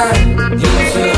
like you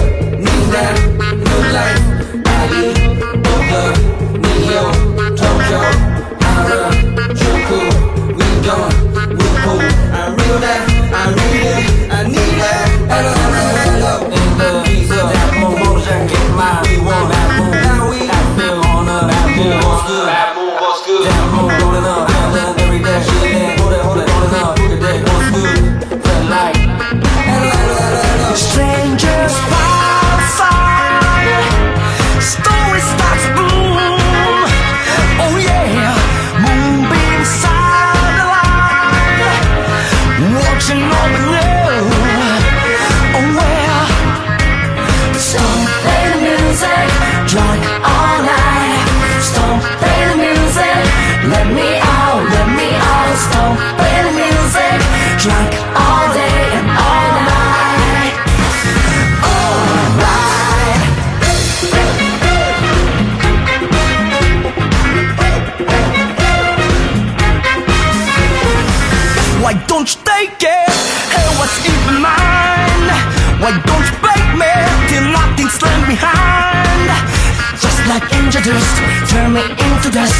Turn me into dust.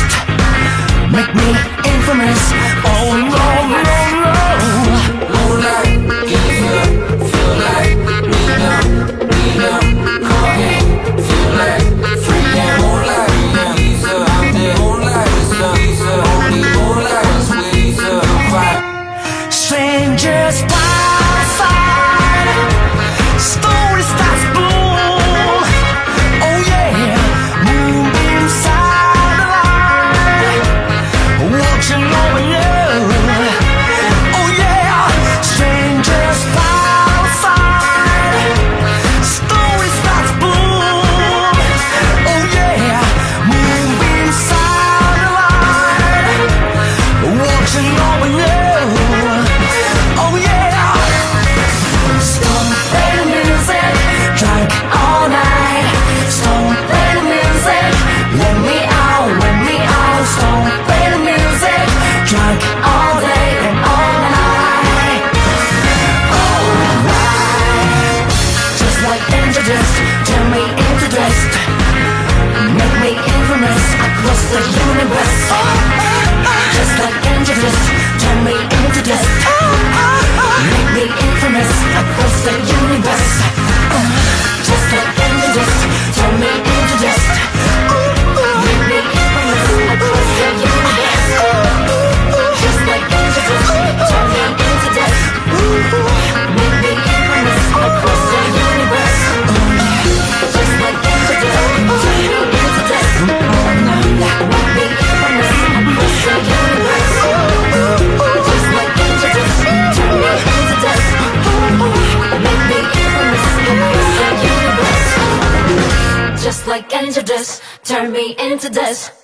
Make me infamous. Oh, no. into this, turn me into this.